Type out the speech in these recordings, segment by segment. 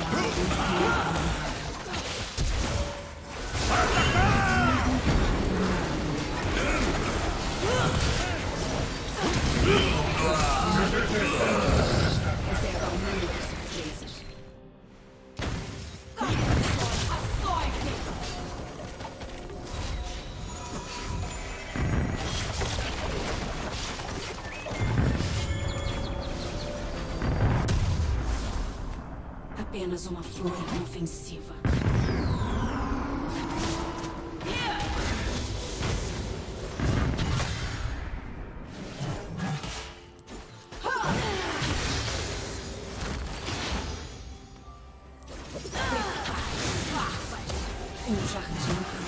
Ah! apenas uma flor inofensiva. Um jardim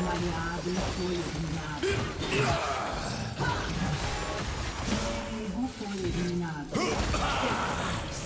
desmaiado foi eliminado. Diego foi eliminado. Demais.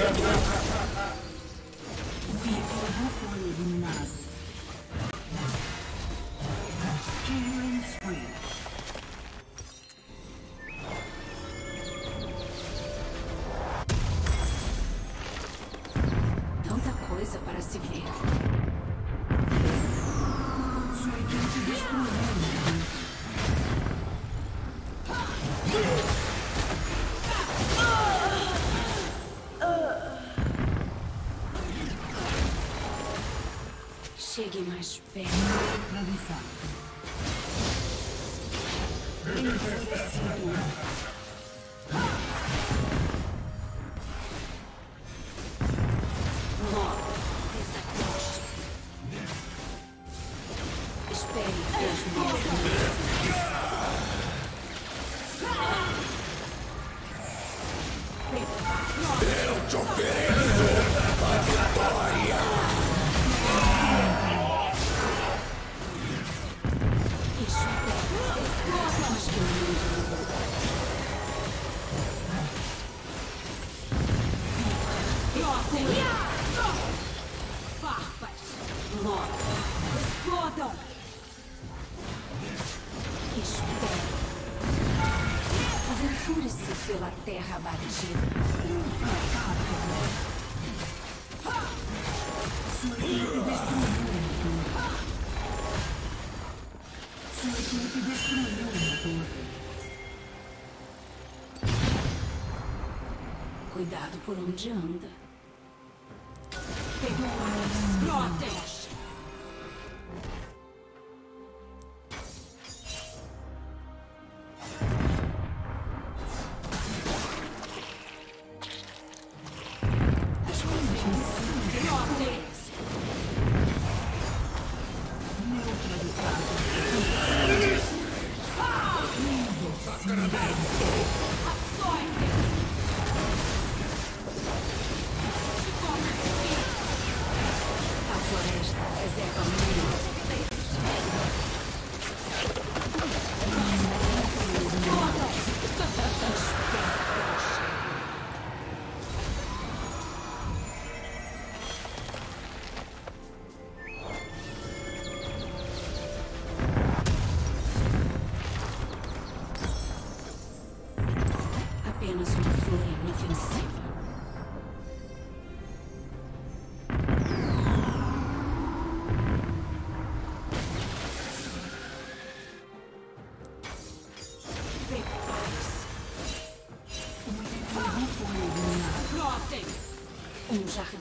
Vehicle halfway marked. Chegue mais perto. que destruiu. Cuidado por onde anda. Pegou elas. Protege!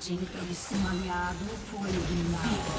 personagem em missão foi eliminado.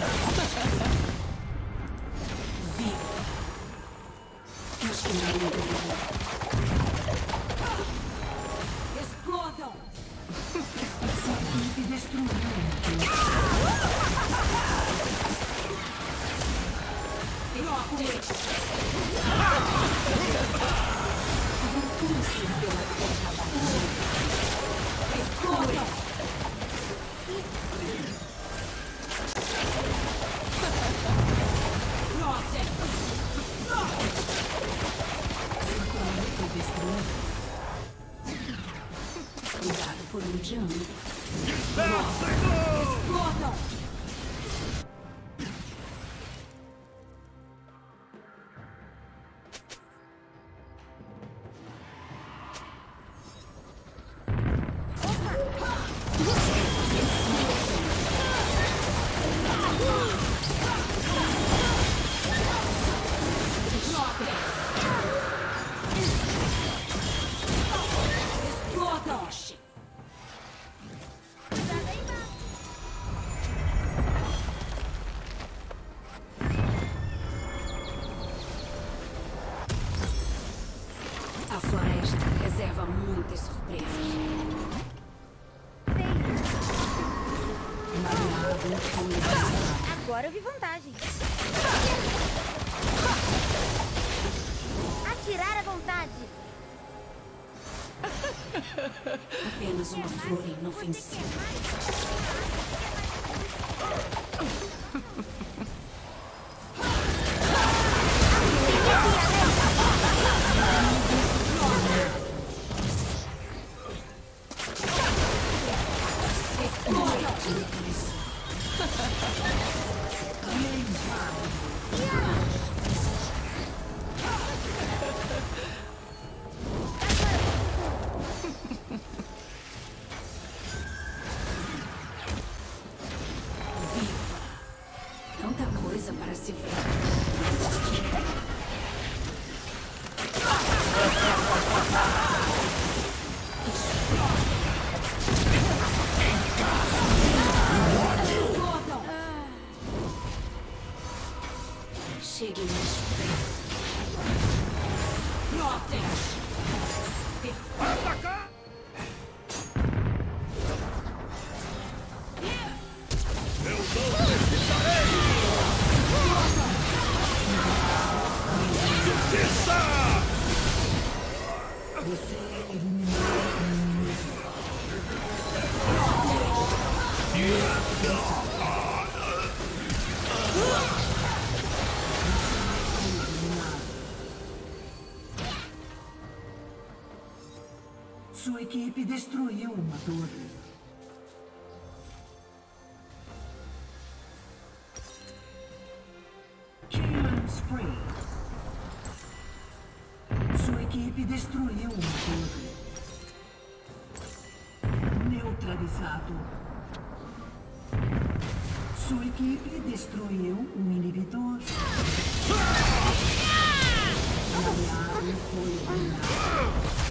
確かに。Apenas uma flor inofensiva. Equipe destruiu uma torre. Killing Spree. Sua equipe destruiu uma torre. Neutralizado. Sua equipe destruiu um inibidor. Aliado foi eliminado.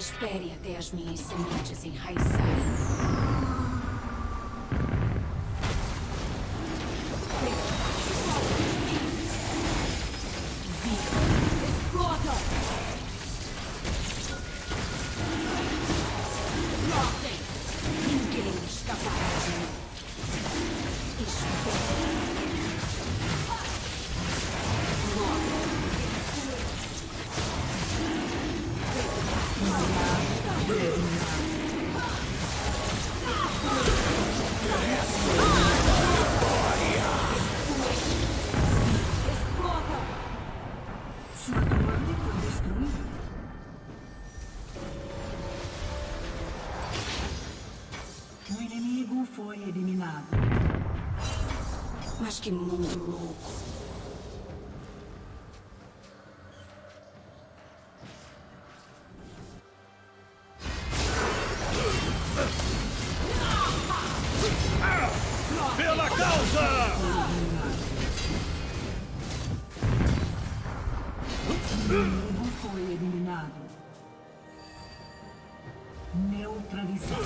Espere até as minhas sementes enraizarem. Inimigo foi eliminado. Neutralizado.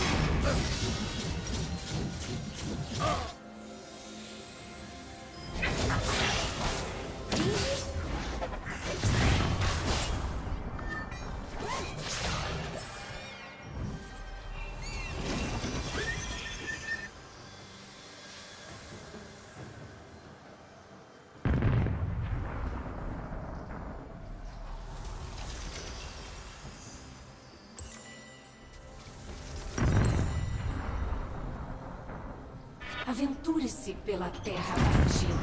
Aventure-se pela terra batida.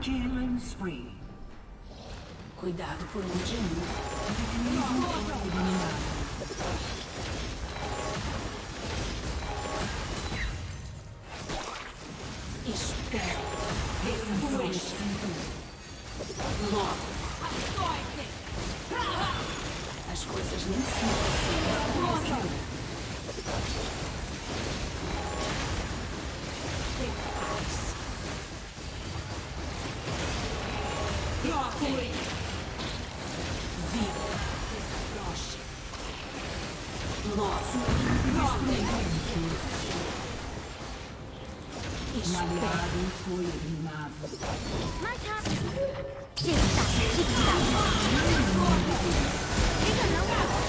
Killing Spree. Cuidado por onde anda. Logo. Um aliado foi eliminado. Mais rápido. Tic-tac, tic-tac. Liga não.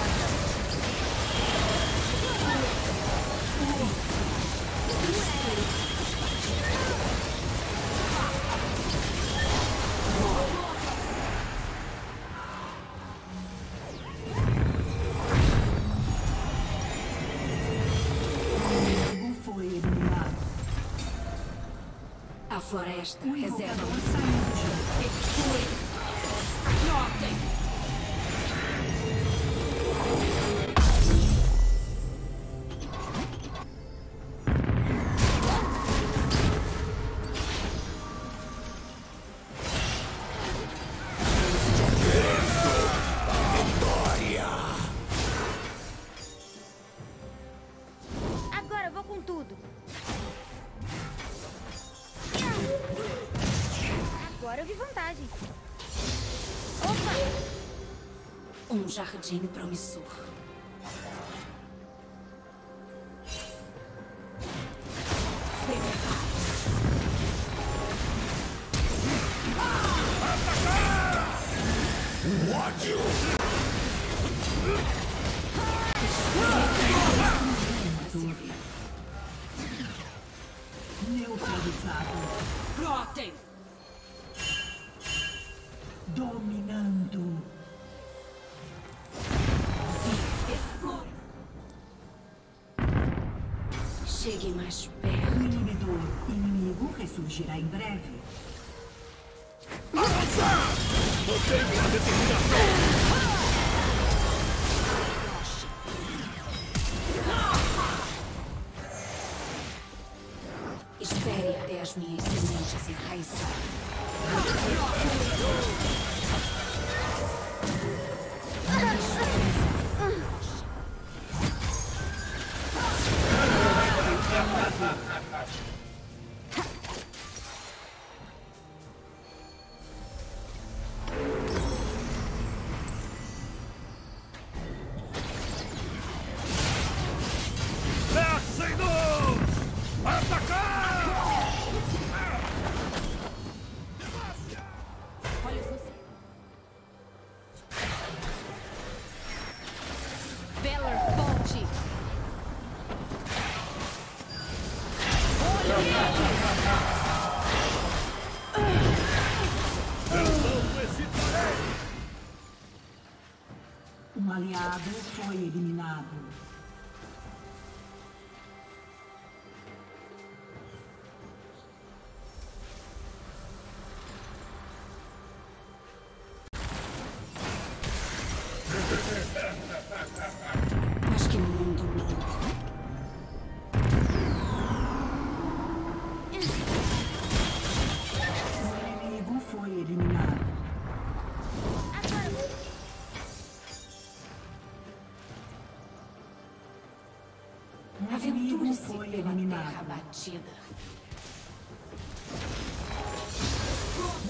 A floresta O reserva jogo. Notem! Jardim promissor. Neutralizado. Notem! Dominando. Chegue mais O perto. inibidor inimigo ressurgirá em breve. Mantenha a determinação! Espere até as minhas sementes enraizarem. Eliminado. batida.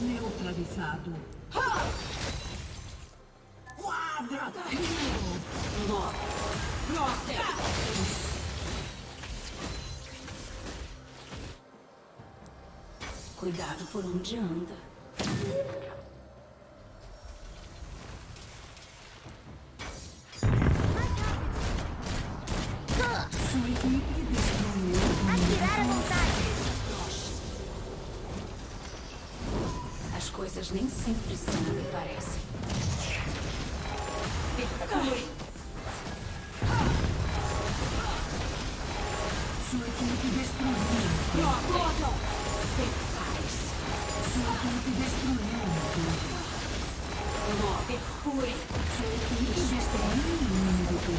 Neutralizado. Quadra! Logo. Notem! Cuidado por onde anda. Coisas nem sempre são o que parecem. Sua equipe destruiu. Paz. Sua equipe destruiu. Perfure. Sua equipe destruiu o inimigo.